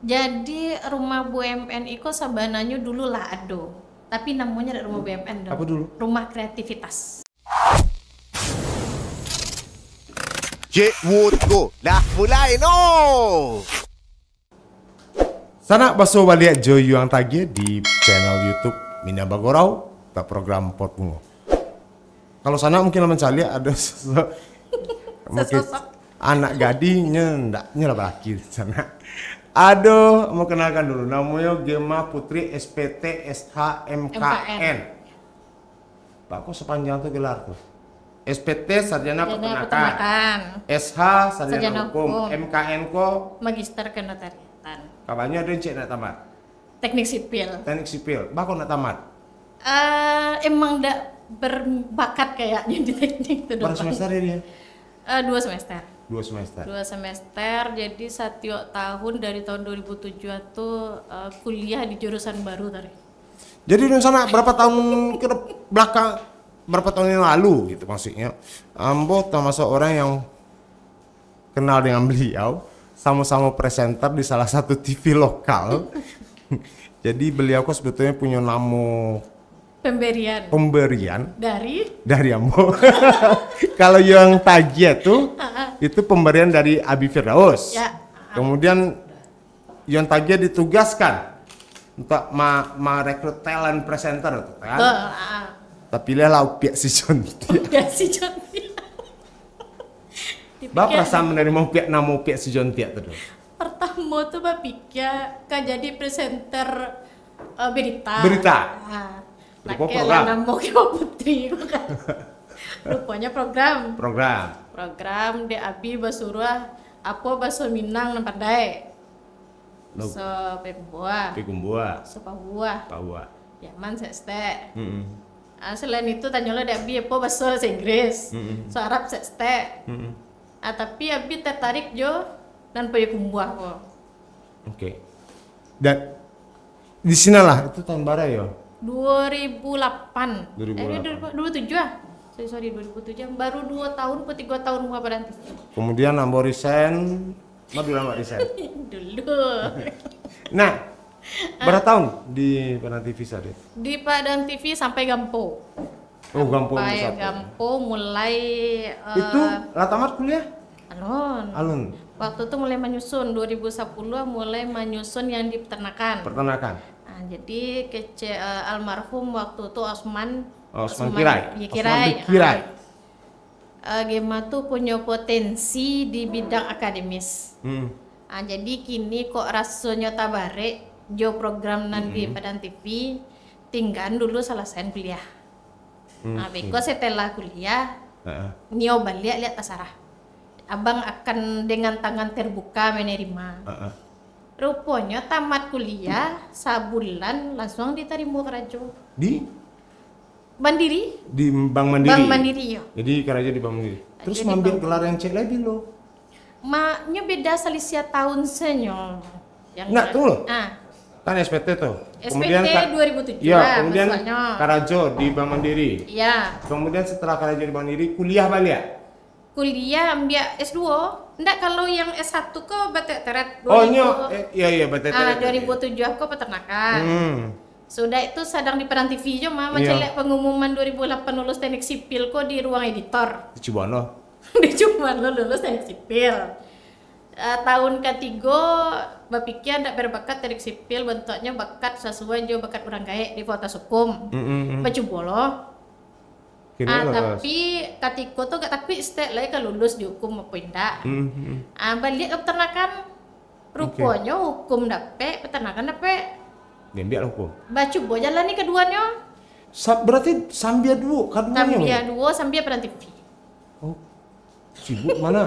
Jadi rumah BUMN itu sebenarnya dulu lah ado. Tapi namanya tidak rumah BUMN dong. Apa dulu? Rumah kreativitas. Cik Woodku dah mulai no. Sana baso balik Jo Yuang Tagih di channel YouTube Mina Bagorau tak program Pot Bungo. Kalau sana mungkin mencari ada sosok mungkin Sesosok. anak gadingnya ndaknya lah laki di sana. Aduh, mau kenalkan dulu namanya Gema Putri SPT SHMKN. Pak kok sepanjang tuh gelar tuh? SPT Sarjana Sarjana Peternakan. Peternakan. SH Sarjana, Sarjana Hukum. Hukum. MKN kok Magister kenotariatan. kabarnya ada yang cek nak tamat. Teknik sipil. Teknik sipil. Bakal nak tamat. eh emang tidak berbakat kayaknya di teknik itu Berapa semester ya dia? Eh, dua semester. Dua semester. Dua semester. Jadi satu tahun dari tahun 2007 itu eh, kuliah di jurusan baru tadi. Jadi di sana berapa tahun ke belakang berapa tahun yang lalu gitu maksudnya. Ambo termasuk orang yang kenal dengan beliau sama-sama presenter di salah satu TV lokal. Jadi beliau kok sebetulnya punya nama Pemberian pemberian dari dari Ambo. Kalau yang Tagia tuh itu pemberian dari Abi Firdaus. Ya. Kemudian Yon Tagia ditugaskan untuk ma merekrut talent presenter kan. Tuh, ah, Tapi lah pihak si John. udah si. Dipikir- Bapak perasaan menerima pihak nama pihak si John Tiak tuh. pertama tuh bapak pikir kan jadi presenter eh, berita. Berita. Ah, Pakai program. nama Kewa Putri kan. Rupanya program. Program. Program di Abi Basurah apa bahasa Minang dan Pandai. So Pembuah, Pikumbua. so Papua, Papua. Yaman Seste. Mm Ah, selain itu tanya lo di Abi apa bahasa Inggris, Mm-mm. so Arab Seste. -mm. Ah, tapi Abi tertarik jo dan Payakumbuh kok. Oke. Dan di sinilah itu tahun bara ya. 2008. 2008. Eh, 2007 ah. Sorry, sorry 2007. Baru 2 tahun atau 3 tahun gua pada. Kemudian Ambo resign. Mah dulu Ambo resign. Dulu. Nah, berapa tahun di Padang TV itu? Di Padang TV sampai Gampo. Oh, Gampung Sampai. Gampo mulai eh, Itu lah tamat kuliah? alun. Alun, Waktu itu mulai menyusun 2010 mulai menyusun yang di peternakan. peternakan. Nah, jadi kece eh, almarhum waktu itu Osman Osman Kirai. Ya, Osman Kirai. Kirai. Ah, Gema tuh punya potensi di bidang akademis. Hmm. Ah, jadi kini kok rasanya tabare jo program nan di Padang TV tinggal dulu selesai kuliah. Nah, because setelah kuliah Heeh. Nio balik lihat tasarah. Abang akan dengan tangan terbuka menerima. Heeh. Rupanya tamat kuliah sabulan langsung diterima kerja. Di Mandiri, di Bank Mandiri. Bank Mandiri yo. Jadi kerja di Bank Mandiri. Terus Jadi Bank- gelar yang cek lagi lo. Maknya beda selisih tahun senyo. Yang Nggak, tunggu loh. Ah, Kan SPT tuh. SPT Ka- 2007 Iya, lah, kemudian. Karajo di Bank Mandiri. iya. Kemudian setelah Karajo di Bank Mandiri kuliah balik ya? Kuliah ambil S2. Enggak kalau yang S1 kok batek teret Oh, nyo, eh, iya iya betul. Ah, 2007 aku peternakan. Hmm. Sudah itu sedang di peran TV aja mah macam Iya. lihat pengumuman 2008 lulus teknik sipil kok di ruang editor. No. Dia cuma lo lulus teknik sipil. Eh, tahun ketiga berpikir tidak berbakat teknik sipil bentuknya bakat sesuai jo bakat orang kaya di fakultas hukum. Hmm, hmm, hmm. Coba. Kini Ah, tapi ketika tuh gak tapi step lah kan lulus di hukum apa enggak. Hmm, hmm. Ah, balik ke peternakan rupanya hukum dapet, peternakan dapet. Ambil hukum. Baca bo jalan nih keduanya. Sa berarti sambia dulu kan Sambia dua, sambia peran TV. Oh. Sibuk mana?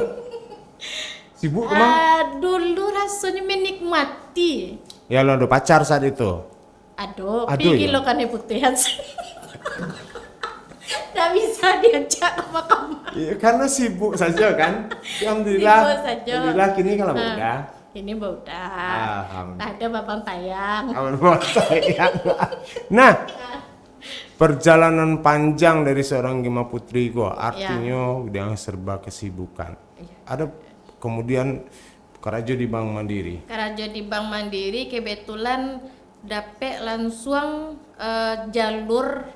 Sibuk ke mana? Ah, dulu rasanya menikmati. Ya lo ada pacar saat itu. Aduh, Aduh, pergi ya? lo kan putihan. Tidak bisa diajak sama kamu. Ya, karena sibuk saja kan. Ya, Alhamdulillah. Sibuk saja. Alhamdulillah kini kalau Ah. udah. Ini udah. Alhamdulillah. Ada babang tayang. Alhamdulillah sayang. Nah, perjalanan panjang dari seorang Gema Putri kok artinya udah serba kesibukan. Iya. Ada kemudian Karajo di Bank Mandiri. Karajo di Bank Mandiri kebetulan dapet langsung eh, jalur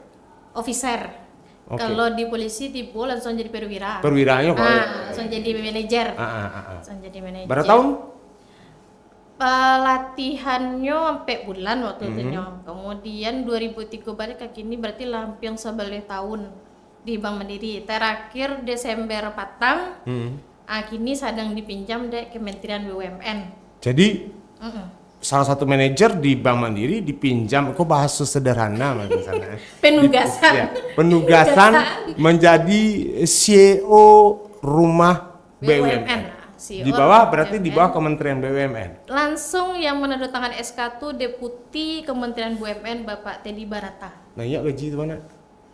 officer. Oke. Kalau di polisi tipe langsung jadi perwira. Perwiranya kok. ya? Ah, langsung jadi manajer. Ah, ah, ah, ah. Langsung jadi manajer. Berapa tahun? Pelatihannya sampai bulan waktu itu Mhm. nyo. Kemudian 2003 balik ke kini berarti lampir sebelah tahun di Bank Mandiri. Terakhir Desember patang, Hmm. ah kini sedang dipinjam dari Kementerian BUMN. Jadi Mm-mm. Salah satu manajer di Bank Mandiri dipinjam, kok bahas sederhana Mas, di sana. Penugasan. Ya, penugasan menjadi CEO rumah BUMN. CEO Di bawah berarti di BUMN. bawah Kementerian BUMN. Langsung yang menandatangani SK itu Deputi Kementerian BUMN Bapak Teddy Barata. Nah, iya gaji itu mana?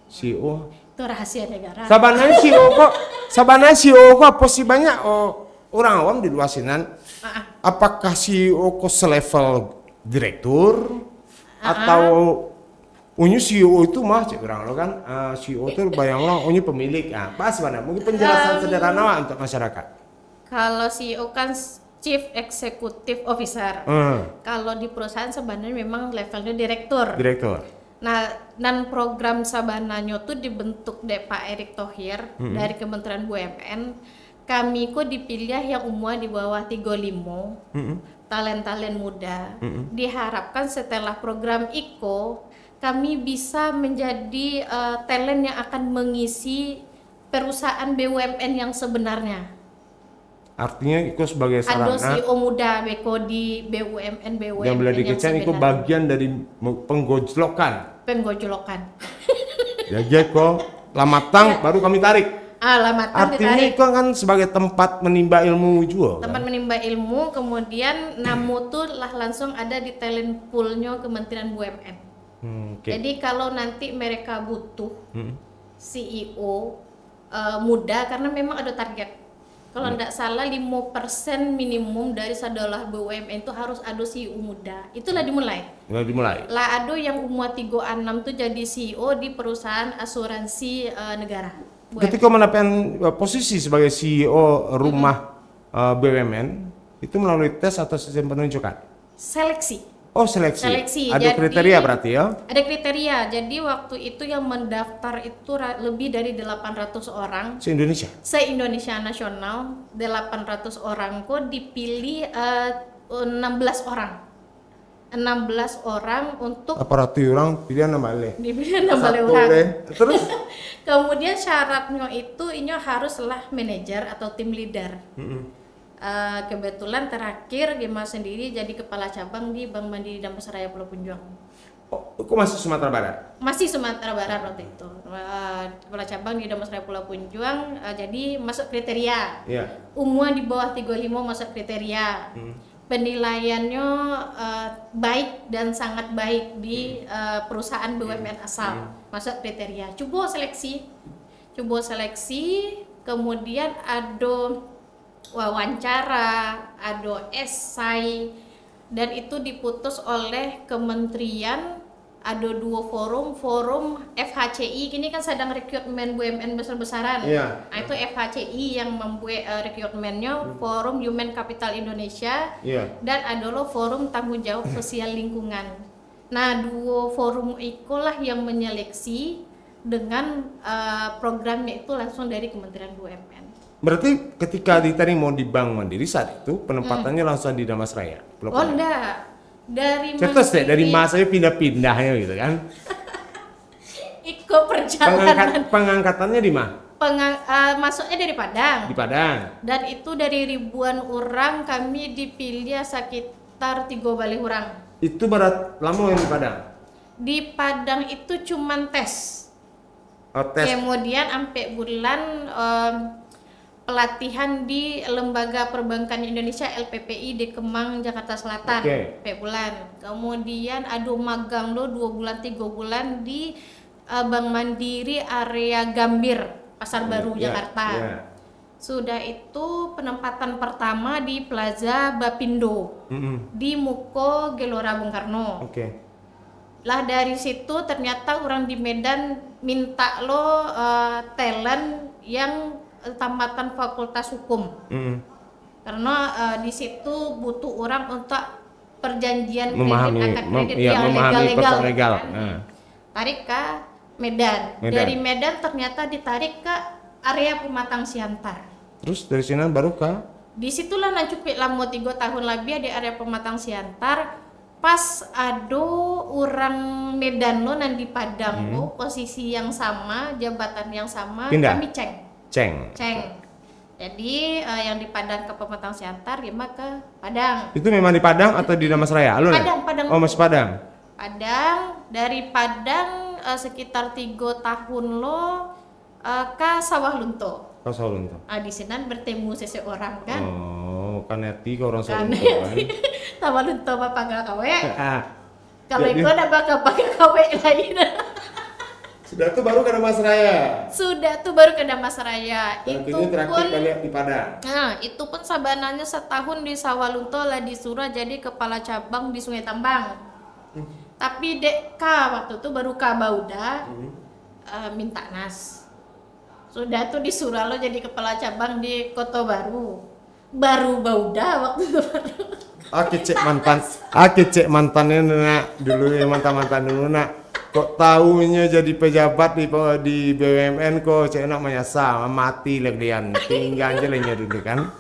CEO. Itu rahasia negara. Sabana CEO kok, sabana CEO kok apa sih banyak oh, orang awam di luar sinan. Ah, ah. Apakah CEO kok selevel direktur Ah, atau Unyu CEO itu mah cek orang lo kan eh, CEO itu bayang lo unyu pemilik ah pas mana mungkin penjelasan sederhana Wak, untuk masyarakat Kalau CEO kan Chief Executive Officer. Hmm, Kalau di perusahaan sebenarnya memang levelnya direktur. direktur Nah, dan program Sabananya tuh dibentuk dari Pak Erick Thohir dari Kementerian BUMN. Kami kok dipilih yang umur di bawah 35, Mm-mm. talent-talent muda. Diharapkan setelah program IKO, kami bisa menjadi eh, talent yang akan mengisi perusahaan BUMN yang sebenarnya. artinya itu sebagai sarana CEO muda Beko di BUMN BUMN yang dikecam itu sebenarnya. bagian dari me- penggojlokan penggojolokan. ya jadi kok lamatang baru kami tarik Alamatan artinya ditarik. itu kan sebagai tempat menimba ilmu juga kan? tempat menimba ilmu kemudian namu tuh lah langsung ada di talent poolnya Kementerian BUMN Hmm, oke. Jadi kalau nanti mereka butuh Hmm. CEO eh, muda karena memang ada target. Kalau Hmm. tidak salah 5% minimum dari sadalah BUMN itu harus ada CEO muda. Itulah dimulai. Udah dimulai. Lah ada yang umur 36 tuh jadi CEO di perusahaan asuransi eh, negara Ketika mendapatkan uh, posisi sebagai CEO rumah uh, BUMN itu melalui tes atau sistem penunjukan? Seleksi. Oh seleksi, Seleksi, ada jadi- kriteria berarti ya? Ada kriteria. Jadi waktu itu yang mendaftar itu lebih dari 800 orang. Se Indonesia se-Indonesia nasional. 800 orang kok dipilih eh, 16 orang. 16 orang untuk apa ratu orang pilihan nama le. Dipilih 16 Satu orang. le. terus? Kemudian syaratnya itu inyo haruslah manajer atau tim leader. Eh, kebetulan terakhir Gema sendiri jadi kepala cabang di Bank Mandiri Damansaraya Pulau Punjuang. oh, kok masih Sumatera Barat? Masih Sumatera Barat waktu itu. Eh, kepala cabang di Damansaraya Pulau Punjuang eh, jadi masuk kriteria. Ya umur di bawah 35 masuk kriteria penilaiannya eh, baik dan sangat baik di eh, perusahaan BUMN asal. Masuk kriteria? Coba seleksi. Coba seleksi kemudian ada wawancara ada esai dan itu diputus oleh kementerian ada dua forum forum FHCI kini kan sedang rekrutmen BUMN besar-besaran. Iya. nah itu FHCI yang membuat eh, rekrutmennya forum Human Capital Indonesia. Iya. Dan ada lo forum tanggung jawab sosial lingkungan. Nah dua forum itulah yang menyeleksi dengan eh, programnya itu langsung dari Kementerian BUMN berarti ketika diterima di Bank Mandiri saat itu penempatannya langsung di Damasraya Pulau oh enggak dari Cetus deh dari masanya pindah-pindahnya gitu kan? Ikut perjalanan. Pengangkat, pengangkatannya di mana Penga- eh, masuknya dari Padang. Di Padang. Dan itu dari ribuan orang kami dipilih sekitar tiga balik orang. Itu berat lama yang di Padang? Di Padang itu cuman tes. Oh, tes. Kemudian sampai bulan em, pelatihan di Lembaga Perbankan Indonesia LPPI di Kemang Jakarta Selatan Oke. sampai bulan kemudian ada magang lo dua bulan tiga bulan di eh, Bank Mandiri area Gambir Pasar Baru Ya, Jakarta ya. sudah itu penempatan pertama di Plaza Bapindo Mm-mm. di Muko Gelora Bung Karno oke lah dari situ ternyata orang di Medan minta lo eh, talent yang tamatan fakultas hukum Mm-mm. karena eh, di situ butuh orang untuk perjanjian Memahami, kredit akad mem- kredit iya, yang memahami legal-legal persoalan legal. kan. Nah. tarik ke Medan. Medan. dari Medan ternyata ditarik ke area Pematang Siantar Terus dari sini baru ke di situlah nancupik lamo tiga tahun lebih di area Pematang Siantar pas ado orang Medan lo nan di Padang lo posisi yang sama jabatan yang sama Hmm. Pindah? kami ceng Ceng. ceng jadi eh, yang di Padang ke Pematang Siantar Rima ke Padang Itu memang di Padang atau di Damasraya? Lu, Padang, Padang. Oh, masih Padang. Padang dari Padang eh, sekitar tiga tahun lo eh, ke Sawah Lunto Kau selalu tuh. ah, di sini bertemu seseorang kan Oh, kan hati kau orang kan selalu kan. Sawah Lunto bapak gak kawe Ah, kalau itu ada bakal pakai kawe lain Sudah tuh baru ke Damasraya. sudah tuh baru ke Damasraya Dan itu pun balik di Padang. Nah, itu pun sabananya setahun di Sawalunto lah disuruh jadi kepala cabang di Sungai Tambang. Hmm. Tapi Dek K waktu itu baru K Bauda Hmm. eh, minta nas. Sudah tuh disuruh lo jadi kepala cabang di Kota Baru. Baru Bauda waktu itu baru. Aki cek mantan, aki cek mantannya nak dulu ya mantan mantan dulu nak. Kok tahunya jadi pejabat di di BUMN kok cek nak menyasa mati leglian tinggal aja lainnya dulu kan.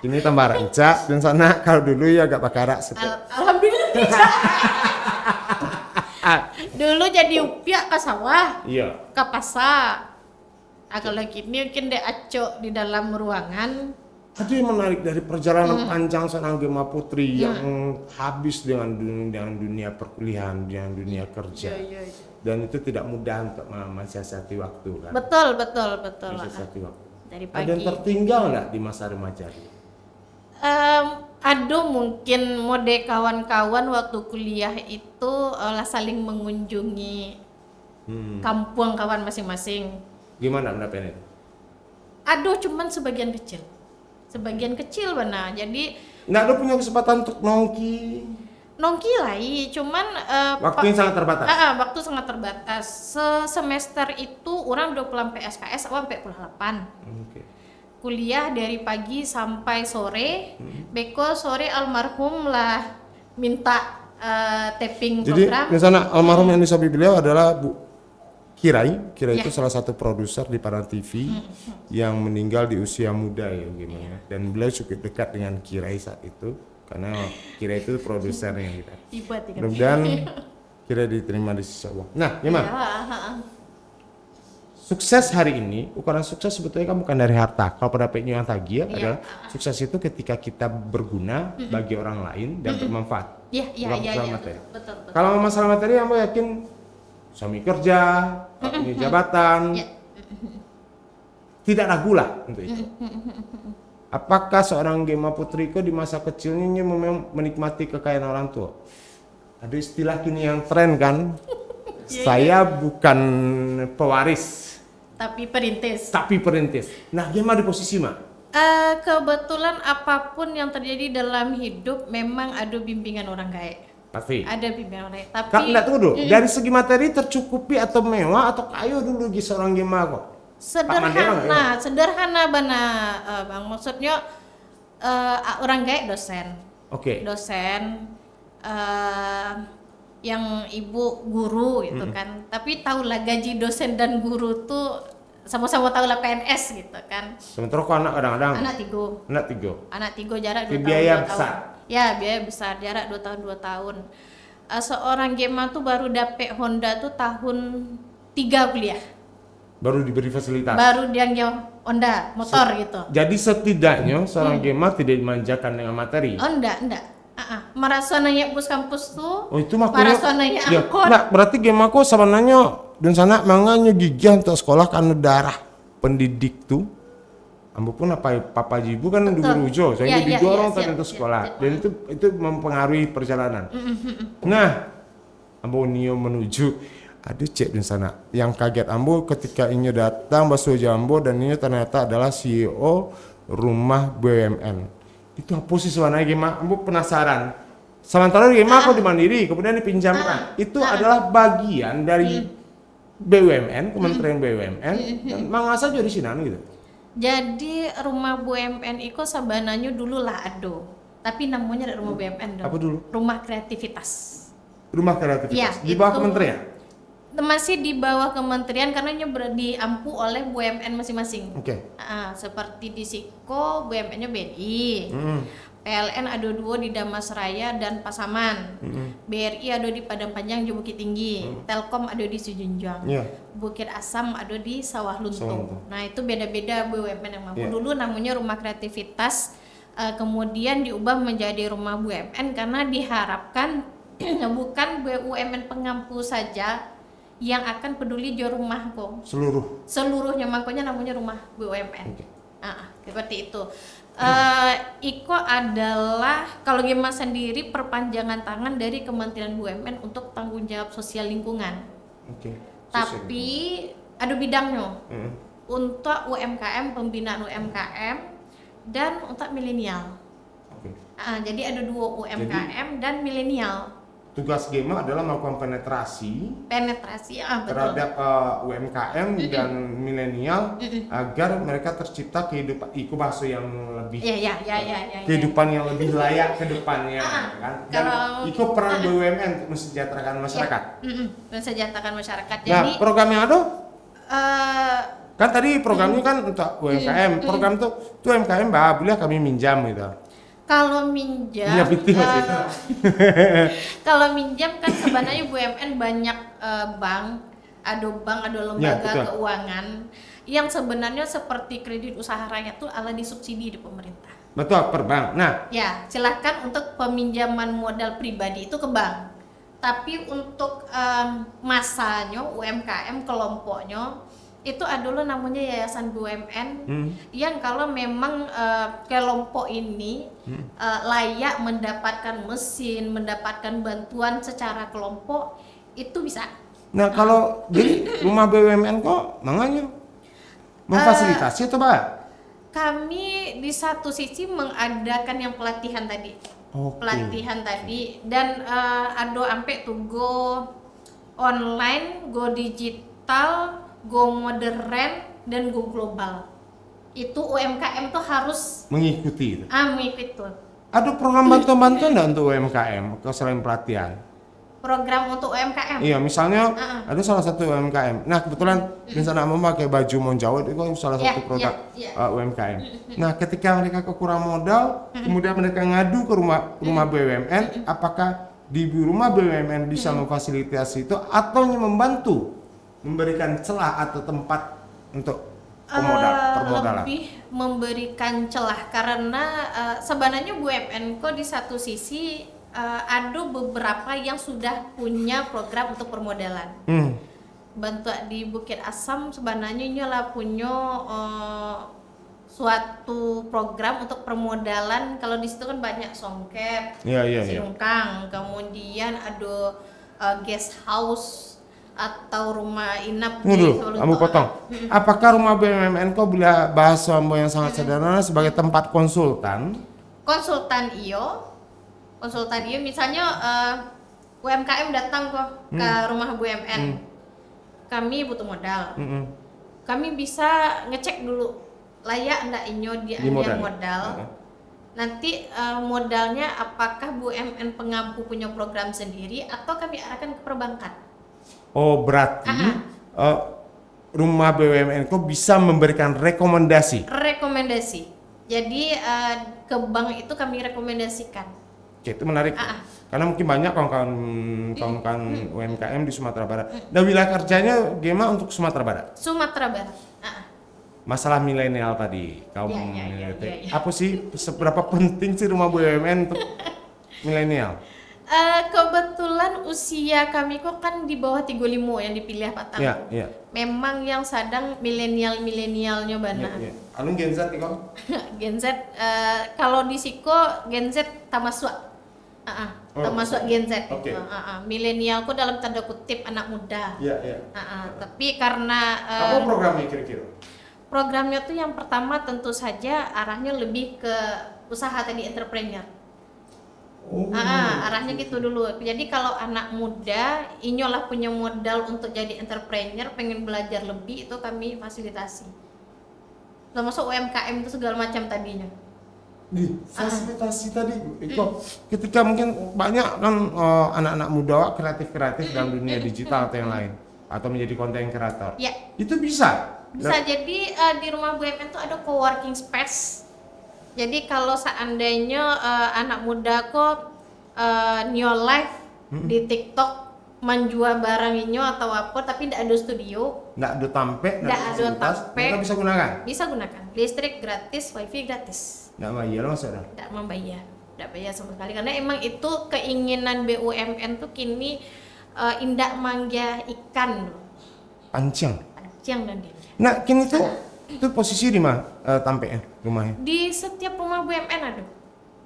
Ini tambah rancak dan sana kalau dulu ya agak sedikit. Al- Alhamdulillah tidak. Dulu jadi upiak ke sawah. Iya. ke pasar. Kalau gini mungkin dek acok di dalam ruangan. Ada yang menarik dari perjalanan Hmm. panjang seorang Gema Putri yang habis dengan dunia, dengan dunia perkuliahan, dengan dunia kerja. Iya, Dan itu tidak mudah untuk mensiasati waktu kan. Betul, betul, betul. Mensiasati waktu. Dari Ada yang pagi. tertinggal nggak di masa remaja? Em, ada mungkin mode kawan-kawan waktu kuliah itu lah saling mengunjungi Hmm. kampung kawan masing-masing. Gimana pendapatnya? Aduh, cuman sebagian kecil. Sebagian kecil benar. Jadi Nggak ada punya kesempatan untuk nongki. nongki lah, iya. cuman eh, Waktu yang sangat terbatas. Ah, ah, waktu sangat terbatas. Se semester itu orang 20 PSKS awal 48. Oke. Kuliah dari pagi sampai sore. Hmm. Beko sore almarhum lah minta eh, taping Jadi program. di sana almarhum yang disabi beliau adalah Bu Kirai. Kirai Ya. itu salah satu produser di Padang TV yang meninggal di usia muda ya gimana. Dan beliau cukup dekat dengan Kirai saat itu karena Kirai itu produsernya kita. Mudah-mudahan Kirai diterima di sisi Allah. Nah, gimana? Ya, ah. Sukses hari ini, ukuran sukses sebetulnya kan bukan dari harta. Kalau pendapatnya yang tagih Iya. adalah sukses itu ketika kita berguna bagi orang lain dan bermanfaat. Iya, iya, iya. Betul, betul. Kalau masalah materi, aku yakin suami kerja, punya jabatan, Iya. tidak ragu lah untuk itu. Apakah seorang Gema Putriko di masa kecilnya memang menikmati kekayaan orang tua? Ada istilah kini yang tren kan? Iya, Saya bukan pewaris, Tapi perintis. tapi perintis. Nah, Gema di posisi mana? Eh, kebetulan apa pun yang terjadi dalam hidup memang ada bimbingan orang gaek. Pasti. Ada bimbingan. Tapi Kak, enggak tunggu dulu. Dari segi materi tercukupi atau mewah atau kayu dulu di seorang Gema kok? Sederhana, sederhana bana eh, bang. Maksudnya eh, orang gaek dosen, Oke. dosen eh, yang ibu guru gitu kan. Tapi tahulah gaji dosen dan guru tuh sama-sama tahulah PNS gitu kan. Sementara kok anak kadang-kadang Anak tiga, anak tiga. anak tiga jarak dua biaya tahun, dua besar. tahun. Ya biaya besar jarak dua tahun dua tahun. Eh, seorang Gema tuh baru dapet Honda tuh tahun tiga kuliah. Baru diberi fasilitas. baru dia Honda motor gitu. Jadi setidaknya seorang Gema tidak dimanjakan dengan materi. Oh enggak, enggak. Ah, ah. Marasa nanya bus kampus tuh. Oh itu makanya. Marasa nanya Ya, angkot. enggak, berarti Gema kok sebenarnya dan sana manganya gigih untuk sekolah karena darah pendidik tuh. Ambo pun apa papa ibu kan Betul. guru saya Ya, jadi ya, dorong ya, tadi siap, untuk siap, sekolah siap. dan itu itu mempengaruhi perjalanan. Nah, Ambo Nio menuju aduh cek di sana. Yang kaget Ambo ketika ini datang Baso Jambo dan ini ternyata adalah CEO rumah BUMN. Itu apa sih sebenarnya gimana? Ambo penasaran. Sementara gimana aku di Mandiri kemudian dipinjamkan. Itu adalah bagian dari BUMN, Kementerian BUMN dan mangasa jadi sinan gitu. Jadi rumah BUMN itu sebenarnya dulu lah ado, tapi namanya tidak rumah BUMN dong. Apa dulu? Rumah kreativitas. Rumah kreativitas Iya, di bawah itu- kementerian. Masih di bawah kementerian karena ini diampu oleh BUMN masing-masing. Oke. Ah, seperti di Siko BUMN-nya BNI. Mm. PLN ada dua di Damas Raya dan Pasaman. BRI ada di Padang Panjang di Bukit Tinggi. Telkom ada di Sujunjang. Iya. Bukit Asam ada di Sawah Luntung. Nah, itu beda-beda BUMN yang mampu. Iya. Dulu namanya Rumah Kreativitas eh, kemudian diubah menjadi Rumah BUMN karena diharapkan bukan BUMN pengampu saja yang akan peduli di rumah kok. Seluruh. Seluruhnya makanya namanya Rumah BUMN. Oke. Ah, seperti itu. Eh, Iko adalah kalau Gema sendiri perpanjangan tangan dari Kementerian BUMN untuk tanggung jawab sosial lingkungan. Oke. Tapi ada bidangnya Mm. untuk UMKM, pembinaan UMKM dan untuk milenial. Oke. Ah, jadi ada dua UMKM dan milenial. Tugas Gema adalah melakukan penetrasi Penetrasi, ah betul. terhadap uh, UMKM dan milenial agar mereka tercipta kehidupan iku bahasa yang lebih Iya, iya, iya, iya, iya. kehidupan yang lebih layak ke depannya Ah, kan dan kalau- itu peran BUMN untuk mensejahterakan masyarakat. Ya, mm-mm, mensejahterakan masyarakat. Nah, Jadi program yang ada eh, kan tadi programnya kan untuk UMKM. Program tuh tuh UMKM bah boleh kami minjam gitu. Kalau minjam, Iya, betul, eh, itu. kalau minjam kan sebenarnya BUMN banyak eh, bank, ada bank, ada lembaga betul. keuangan yang sebenarnya seperti kredit usaha rakyat tuh ala disubsidi di pemerintah. Betul, per bank. Nah, Ya, silahkan untuk peminjaman modal pribadi itu ke bank. Tapi untuk em, masanya UMKM kelompoknya itu adalah namanya yayasan BUMN hmm, yang kalau memang eh, kelompok ini eh, layak mendapatkan mesin, mendapatkan bantuan secara kelompok itu bisa. nah kalau jadi rumah BUMN kok makanya memfasilitasi atau bah? Kami di satu sisi mengadakan yang pelatihan tadi. Oke. pelatihan tadi dan eh, ada ampe tuh go online, go digital, go modern dan go global. Itu UMKM tuh harus Mengikuti itu. ah mengikuti tuh. Ada program bantuan-bantuan enggak untuk UMKM selain pelatihan? Program untuk UMKM. Iya, misalnya Ah, ada salah satu UMKM. Nah, kebetulan misalnya memakai baju Monjawa itu kan salah Iya, satu produk iya, iya. uh, UMKM. Nah, ketika mereka kekurangan modal, kemudian mereka ngadu ke rumah rumah BUMN, apakah di rumah BUMN bisa memfasilitasi itu atau membantu memberikan celah atau tempat untuk pemodal Eh, permodalan? lebih memberikan celah karena eh, sebenarnya BUMN kok di satu sisi eh, ada beberapa yang sudah punya program untuk permodalan. Hmm. bantu di Bukit Asam sebenarnya ini lah punya eh, suatu program untuk permodalan kalau di situ kan banyak songket, Iya, iya, iya. singkang, kemudian ada eh, guest house atau rumah inap dulu, kamu potong. Apakah rumah BUMN kok bila bahasa yang sangat sederhana sebagai tempat konsultan? konsultan iyo. Konsultan iyo. Misalnya eh, UMKM datang kok ke Hmm. rumah BUMN kami butuh modal. Mm-mm. kami bisa ngecek dulu layak enggak inyo dia Di dia modal. modal, nanti eh, modalnya apakah BUMN pengampu punya program sendiri atau kami arahkan ke perbankan Oh berarti eh, rumah BUMN kok bisa memberikan rekomendasi? rekomendasi jadi eh, ke bank itu kami rekomendasikan Oke, itu menarik. Ah. Karena mungkin banyak kawan-kawan kawan-kawan UMKM di Sumatera Barat. Dan wilayah kerjanya Gema untuk Sumatera Barat. Sumatera Barat ah. Masalah milenial tadi, kaum Ya, ya, ya, milenial. ya, ya. Apa sih seberapa penting sih rumah BUMN untuk milenial? Eh, kebetulan usia kami kok kan di bawah 35 yang dipilih Pak Tangku. Iya, iya. Memang yang sadang milenial-milenialnya bana. Iya, iya. Anu Gen Z Kong? Gen Z eh, kalau di Siko Gen Z tamaswa. Ah, ah, Oh, tamaswa Gen Z itu. Ah, ah. Milenialku dalam tanda kutip anak muda. Iya, iya. Ah, ah. Tapi karena eh, Apa programnya kira-kira? programnya tuh yang pertama tentu saja arahnya lebih ke usaha tadi entrepreneur. Oh, Ah, ah, arahnya gitu dulu. Jadi kalau anak muda inyolah punya modal untuk jadi entrepreneur, pengen belajar lebih itu kami fasilitasi. termasuk UMKM itu segala macam tadinya. Di fasilitasi tadi itu ketika mungkin banyak kan eh, anak-anak muda kreatif-kreatif dalam dunia digital atau yang lain atau menjadi konten kreator ya. Itu bisa? Bisa. Jadi eh, di rumah BUMN tuh ada co-working space jadi kalau seandainya eh, anak muda kok eh, new life di TikTok menjual barang inyo atau apa tapi tidak ada studio? Nggak ada tampe nggak Nggak ada ada fasilitas tampe. mereka bisa gunakan? Bisa gunakan. Listrik gratis wifi gratis. Nggak bayar maksudnya tidak membayar. Tidak bayar sama sekali. Karena emang itu keinginan BUMN tuh kini eh, indak mangga ikan. Loh pancing pancing dan dia. Nah kini tuh itu posisi di mana eh, tampeknya rumahnya? Di setiap rumah BUMN ada.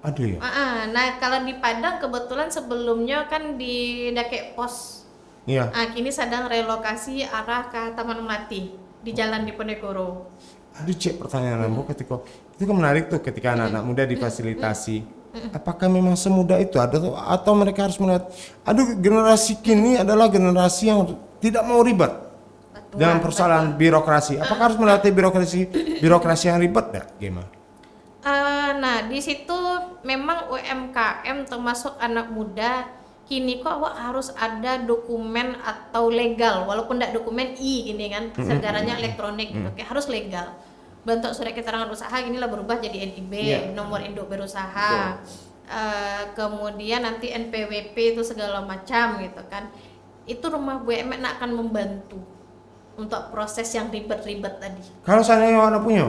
Ada ya? Ah. nah kalau di Padang kebetulan sebelumnya kan di Dake Pos. Iya. Ah kini sedang relokasi arah ke Taman Melati di Jalan Diponegoro Aduh cek pertanyaan Rambo ketika itu kan menarik tuh ketika anak-anak muda difasilitasi. Apakah memang semudah itu? Ada tuh atau mereka harus melihat aduh generasi kini adalah generasi yang tidak mau ribet Betul, dengan persoalan birokrasi. Apakah harus melatih birokrasi birokrasi yang ribet ya? Gimana? Eh, nah di situ memang UMKM termasuk anak muda kini kok wah, harus ada dokumen atau legal walaupun tidak dokumen i gini kan segaranya elektronik gitu kayak harus legal bentuk surat keterangan usaha inilah berubah jadi NIB Iya. nomor induk berusaha Eh, kemudian nanti NPWP itu segala macam gitu kan itu rumah BUMN akan membantu untuk proses yang ribet-ribet tadi Kalau seandainya anak punya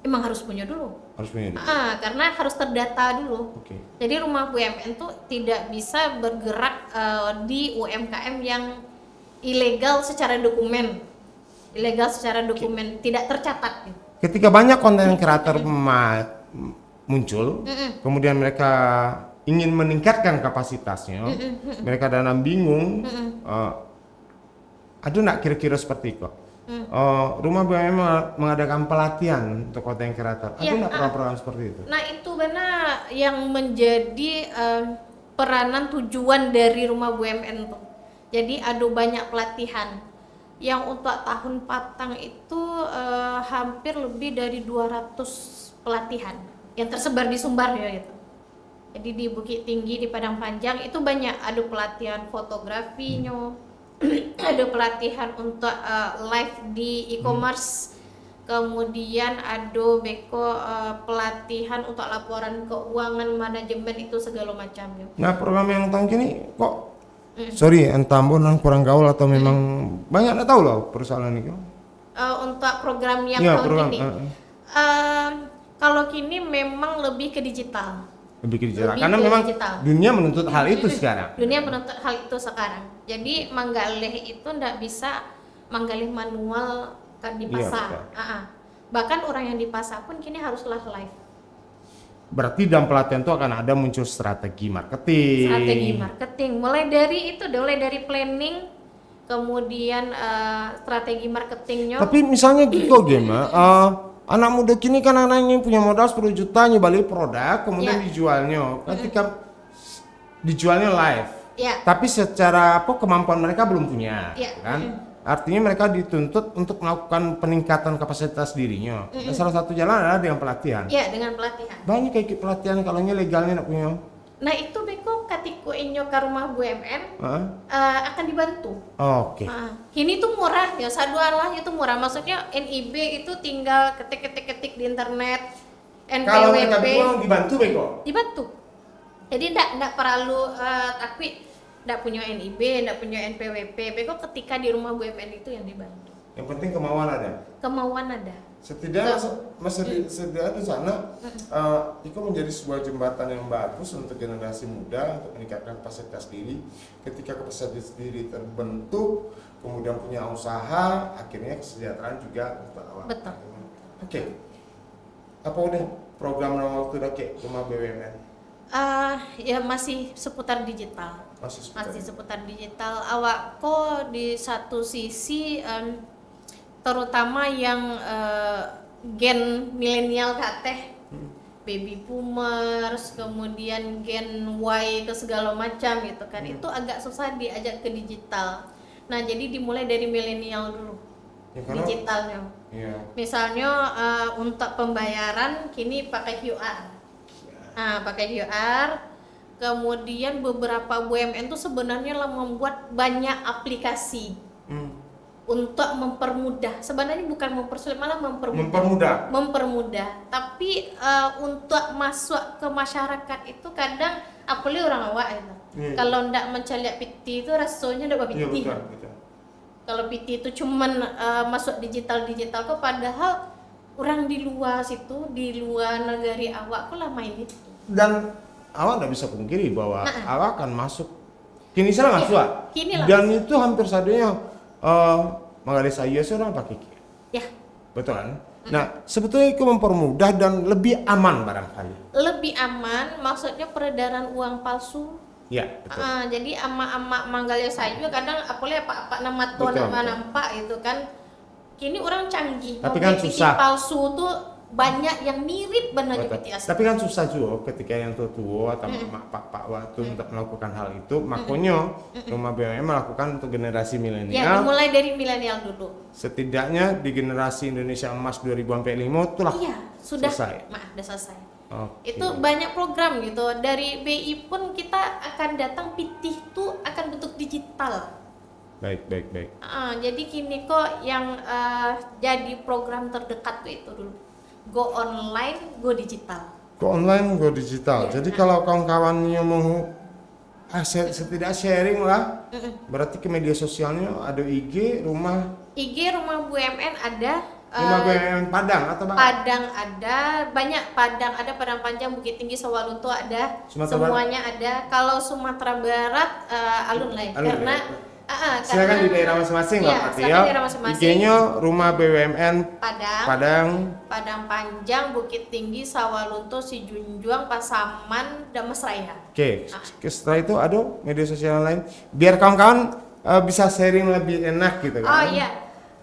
emang harus punya dulu harus punya. Ah, karena harus terdata dulu. Oke. Jadi rumah BUMN tuh tidak bisa bergerak eh, di UMKM yang ilegal secara dokumen, ilegal secara dokumen tidak tercatat. gitu. Ketika banyak konten kreator muncul, kemudian mereka ingin meningkatkan kapasitasnya, mereka dalam bingung, eh, ada nggak kira-kira seperti itu? Mm. Eh, rumah BUMN meng- mengadakan pelatihan untuk konten kreator. Ada Iya, nggak ah. program-program seperti itu? Nah itu benar yang menjadi eh, peranan tujuan dari rumah BUMN tuh. Jadi ada banyak pelatihan. Yang untuk tahun Patang itu eh, hampir lebih dari 200 pelatihan yang tersebar di Sumbar ya gitu. Jadi di Bukit Tinggi di Padang Panjang itu banyak ada pelatihan fotografinya, ada pelatihan untuk eh, live di e-commerce, kemudian ada beko eh, pelatihan untuk laporan keuangan manajemen itu segala macamnya. Nah program yang tahun kini kok, sorry, entah ambunan kurang gaul atau memang banyak nggak tahu loh persoalan itu. Eh, untuk program yang Iya, tahun program, ini, eh, eh. eh, kalau kini memang lebih ke digital. Lebih ke digital. Lebih Karena ke memang digital. dunia menuntut hal itu sekarang. Dunia menuntut hal itu sekarang. Jadi manggalih itu ndak bisa manggalih manual kan di Iya, pasar. ah. Bahkan orang yang di pasar pun kini haruslah live. Berarti dalam pelatihan itu akan ada muncul strategi marketing. Strategi marketing mulai dari itu, mulai dari planning, kemudian eh, strategi marketingnya. Tapi misalnya gitu Gema, eh, anak muda kini kan anaknya punya modal 10 juta nyebali produk, kemudian Iya. dijualnya. Ketika dijualnya live. Ya, Tapi secara apa kemampuan mereka belum punya, Iya. kan? Artinya mereka dituntut untuk melakukan peningkatan kapasitas dirinya. Dan salah satu jalan adalah dengan pelatihan. ya dengan pelatihan. Banyak kayak pelatihan kalau nya legalnya nggak punya. Nah itu beko katiku inyo ke rumah BUMN Hah? eh, akan dibantu. Oke. Ah, ini tuh murah ya, sadualah itu murah. Maksudnya NIB itu tinggal ketik-ketik-ketik di internet, Kalau mereka NPWP dibantu beko. dibantu. Jadi ndak ndak perlu eh, tapi ndak punya NIB, ndak punya NPWP. Beko ketika di rumah BUMN itu yang dibantu. Yang penting kemauan ada. Kemauan ada. Setidaknya di, setidaknya di sana eh, itu menjadi sebuah jembatan yang bagus untuk generasi muda untuk meningkatkan kapasitas diri. Ketika kapasitas diri terbentuk, kemudian punya usaha, akhirnya kesejahteraan juga. Betul. Oke. Apa udah program dalam waktu udah kayak rumah BUMN? Ah, ya masih seputar digital. Masih seputar. masih seputar digital awak kok di satu sisi em, terutama yang eh, gen milenial kateh baby boomers kemudian gen Y ke segala macam gitu kan itu agak susah diajak ke digital nah jadi dimulai dari milenial dulu Ya, karena- digitalnya. Iya. Misalnya eh, untuk pembayaran kini pakai QR. Nah, pakai QR. Kemudian beberapa BUMN itu sebenarnya lah membuat banyak aplikasi Hmm. Untuk mempermudah. Sebenarnya bukan mempersulit, malah mempermudah. Mempermudah. mempermudah. Tapi eh, untuk masuk ke masyarakat itu kadang apalagi orang awak itu. Iya. Kalau ndak mencari PT itu rasanya ndak Iya betul, betul. Kalau PT itu cuman eh, masuk digital digital kok padahal orang di luar situ di luar negeri awak kok lah main itu. Dan awak nggak bisa pungkiri bahwa Nah. awak akan masuk kini salah ah. kini lah Dan itu hampir sadunya uh, mengalir saya seorang pakai QR. Ya, Betul kan? Nah, sebetulnya itu mempermudah dan lebih aman barangkali. lebih aman maksudnya peredaran uang palsu Ya, betul. Ah, jadi ama-ama manggalnya saya juga kadang apalagi apa apa nama tuan nama nampak itu kan kini orang canggih Tapi kan susah. Palsu tuh banyak yang mirip benar Betul. PT asli Tapi kan susah juga ketika yang tua-tua atau mak pak pak waktu untuk melakukan hal itu, makanya rumah BUMN melakukan untuk generasi ya milenial. dimulai dari milenial dulu Setidaknya di generasi Indonesia Emas 2045 itulah. iya sudah selesai. maaf sudah selesai Oke. itu banyak program gitu dari BI pun kita akan datang PT itu akan bentuk digital Baik, baik, baik. Ah, jadi kini kok yang eh, jadi program terdekat tuh itu dulu go online go digital Go online, go digital. Iya. Jadi kalau kawan-kawannya mau ah, se- setidak sharing lah, berarti ke media sosialnya ada IG, rumah IG rumah BUMN ada eh, rumah BUMN Padang atau Bang? Padang ada banyak Padang ada Padang Panjang Bukit Tinggi Sawalunto ada Sumatera semuanya ada kalau Sumatera Barat eh, alun ya. Alun karena ya. Ah, Silakan di daerah masing-masing Iya, Pak silakan ya. IG-nya rumah BUMN Padang Padang. Padang Panjang Bukit Tinggi Sawalunto Sijunjuang Pasaman dan Mesraya Oke, Ah. setelah itu ada media sosial lain biar kawan-kawan eh, bisa sharing lebih enak gitu Oh kan. iya,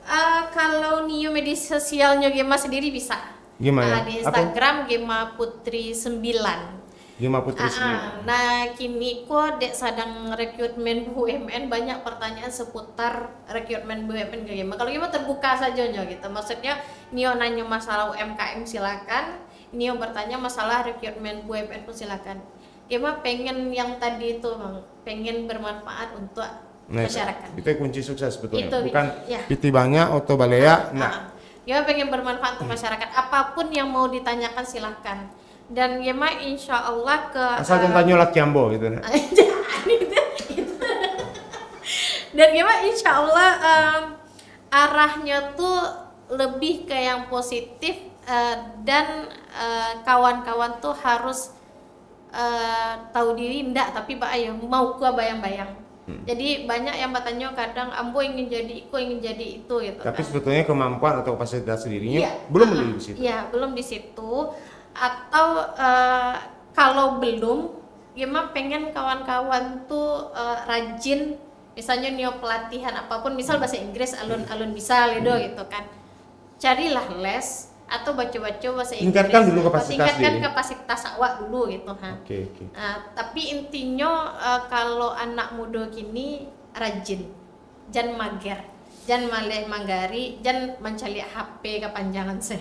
Eh, kalau Nio media sosialnya Gema sendiri bisa. Gimana? Ah, di Apa? Instagram Gema Putri 9. Gima Putri ah. Nah kini kok dek sedang rekrutmen BUMN banyak pertanyaan seputar rekrutmen BUMN Gema. Kalau Gema terbuka saja Nyo, gitu. Maksudnya Nio nanya masalah UMKM silakan. Nio bertanya masalah rekrutmen BUMN pun silakan. Gema pengen yang tadi itu Bang, pengen bermanfaat untuk Nah, masyarakat. itu kunci sukses sebetulnya. Itu, Bukan ya. piti banyak, auto balea. Nah, Ah, Gema pengen bermanfaat untuk masyarakat. Apa pun yang mau ditanyakan silahkan. Dan Gema insya Allah ke asal eh, jangan tanya lah Kiambo gitu. Nah. Jangan, itu, itu. Dan Gema insya Allah em, arahnya tuh lebih ke yang positif eh, dan eh, kawan-kawan tuh harus eh, tahu diri ndak tapi pak ayo mau ke bayang-bayang. Jadi banyak yang bertanya kadang ambo ingin jadi iko ingin jadi itu gitu Tapi kan. sebetulnya kemampuan atau kapasitas dirinya Iya. belum belum di situ. Iya, belum di situ. Atau eh, kalau belum, gimana pengen kawan-kawan tuh eh, rajin, misalnya neo pelatihan apa pun, misal bahasa Inggris alun-alun bisa ledo Hmm. gitu kan. Carilah les atau baca-baca bahasa Inggris. Tingkatkan dulu kapasitas Tingkatkan diri. kapasitas awak dulu gitu ha. Oke, oke. Nah, tapi intinya eh, kalau anak muda kini rajin, jangan mager, jangan malih manggari, jangan mencari HP kepanjangan sih.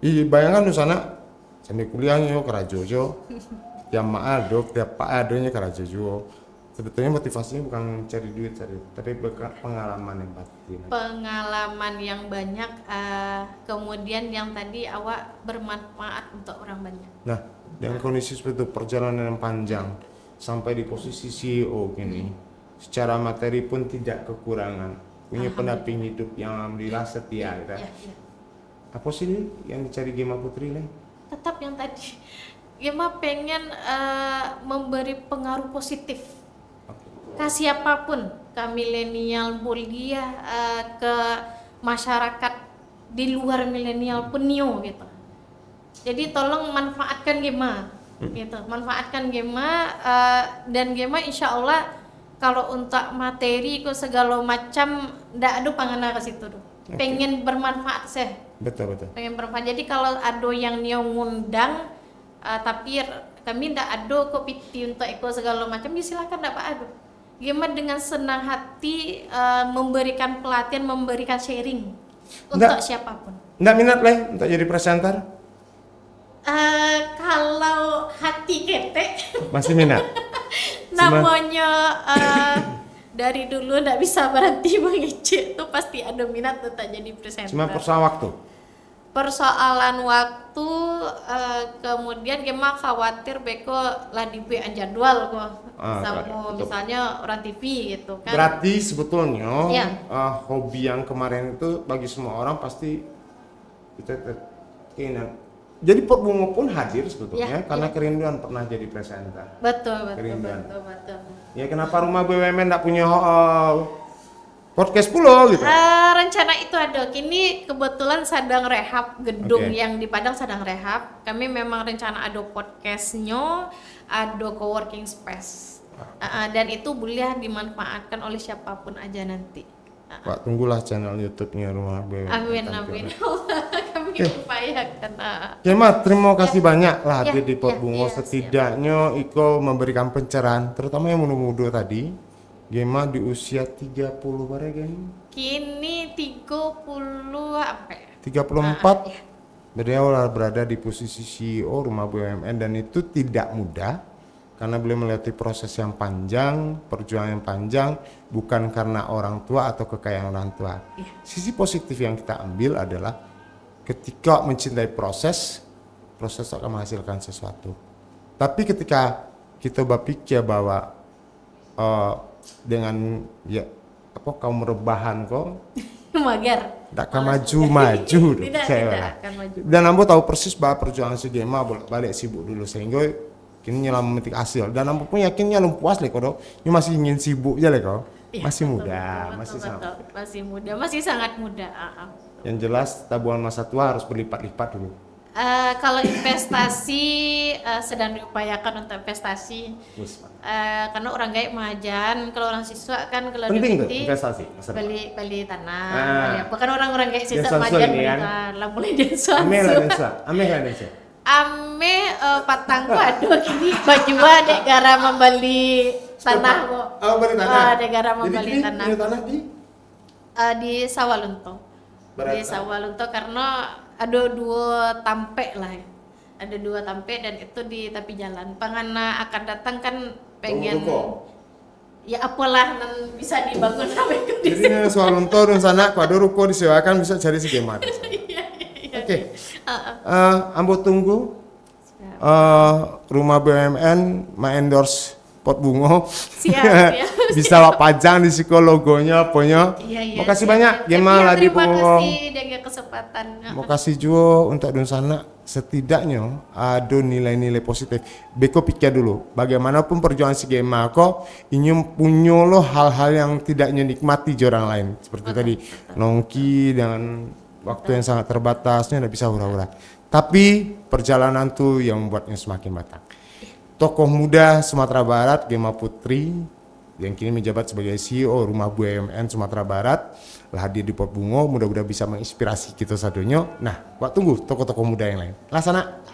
Iya, bayangkan di sana sambil kuliahnya yo kerajojo. Tiap mak ado, tiap pak adonya kerajojo. Sebetulnya motivasinya bukan cari duit, cari, tapi pengalaman yang pasti. Pengalaman yang banyak, eh, kemudian yang tadi awak bermanfaat untuk orang banyak. Nah, dengan kondisi seperti itu, perjalanan yang panjang sampai di posisi CEO gini, secara materi pun tidak kekurangan, punya pendamping hidup yang alhamdulillah setia. Gitu. Ya, ya. Apa sih Li, yang dicari Gema Putri nih? Tetap yang tadi, Gema pengen eh, memberi pengaruh positif ke siapa pun, ke milenial mulia, eh, ke masyarakat di luar milenial pun nio gitu. Jadi tolong manfaatkan Gema, gitu. Manfaatkan Gema eh, dan Gema insya Allah kalau untuk materi ke segala macam ndak ada pangana ke situ tuh. Oke. Pengen bermanfaat sih Betul betul. pengen bermanfaat jadi kalau ada yang nio ngundang uh, tapi kami ndak ada kok piti untuk ikut segala macam ya silakan ndak pak ada Gema dengan senang hati eh, memberikan pelatihan, memberikan sharing untuk Nggak. siapa pun. Nggak minat leh untuk jadi presenter? Eh, kalau hati ketek, Masih minat? Namanya eh, dari dulu nggak bisa berhenti mengecek tuh pasti ada minat tetap jadi presenter. Cuma persoalan waktu. persoalan waktu eh, kemudian Gema khawatir beko lah di jadwal kok Ah, sama betul. misalnya orang TV gitu kan Berarti sebetulnya Iya. eh, hobi yang kemarin itu bagi semua orang pasti kita keinginan. Jadi Pot Bungo pun hadir sebetulnya Iya, karena iya. kerinduan pernah jadi presenter. betul betul Kerinduan. betul betul Ya kenapa rumah BUMN tidak punya eh, podcast pulau gitu? Eh, rencana itu ada kini kebetulan sedang rehab gedung Oke. yang di Padang sedang rehab kami memang rencana ada podcastnya ada co-working space Eh, eh, dan itu boleh dimanfaatkan oleh siapa pun aja nanti Pak tunggulah channel YouTube-nya rumah BUMN. Amin amin. Ya Mak, terima kasih banyak lah Ya, di Pot ya, Bungo. ya. Setidaknya Iko memberikan pencerahan, terutama yang muda-muda tadi. Gema di usia 30 berapa Gem? Kini 30 apa ya? 34. Ah, ya. Beliau berada di posisi CEO rumah BUMN dan itu tidak mudah karena beliau melewati proses yang panjang, perjuangan yang panjang, bukan karena orang tua atau kekayaan orang tua. Iya. Sisi positif yang kita ambil adalah ketika mencintai proses, proses akan menghasilkan sesuatu. Tapi ketika kita berpikir bahwa eh, dengan ya apa kaum rebahan kok Mager. tidak akan maju maju Tidak, tidak akan maju. dan Ambo tahu persis bahwa perjuangan si Gema balik sibuk dulu sehingga kini nyelam memetik hasil dan Ambo pun yakinnya belum puas leh kau ini masih ingin sibuk aja leh kau Iya, masih betul, muda betul, masih betul, sangat betul. masih muda, masih sangat muda. ah, ah. Yang jelas tabungan masa tua harus berlipat-lipat dulu Eh, kalau investasi eh, sedang diupayakan untuk investasi. Eh, karena orang gaib majan kalau orang siswa kan kalau penting tuh investasi beli beli tanah Ah. beli apa kan orang-orang sisa Yang majan ini beli kan. tanah lah mulai dari Ame lah Densa, ame lah Densa. ame eh, patangku aduh kini baju dek gara membeli tanah kok Oh, beli tanah. Ah, negara Jadi membeli tanah. tanah di Eh, di Sawalunto di Berapa? Sawalunto karena ada dua tampe lah. Ya ada dua tampe dan itu di tepi jalan. Pangana akan datang kan pengen Ruko. ya apalah nan bisa dibangun sampai ke di Jadi soal untuk dan sana kalau ada ruko disewakan bisa cari si Gema. Oke. Iya, Eh, Ambo tunggu. Eh rumah BUMN ma endorse pot bungo. Siap, siap, bisa wak pajang di psikologonya pokoknya Iya, iya, makasih siap, banyak siap. Gema Iya, lah di terima kasih dengan kesempatan. Mau kasih juga untuk don sana. Setidaknya ada nilai-nilai positif. Beko pikir dulu bagaimanapun perjuangan si Gema kok ingin punya lo hal-hal yang tidak nikmati di orang lain. Seperti tadi nongki dengan waktu yang sangat terbatasnya tidak bisa hura-hura. Tapi perjalanan tuh yang membuatnya semakin matang. Tokoh muda Sumatera Barat Gema Putri yang kini menjabat sebagai CEO Rumah BUMN Sumatera Barat lah hadir di Pot Bungo mudah-mudahan bisa menginspirasi kita sadunya nah buat tunggu tokoh-tokoh muda yang lain. Laksana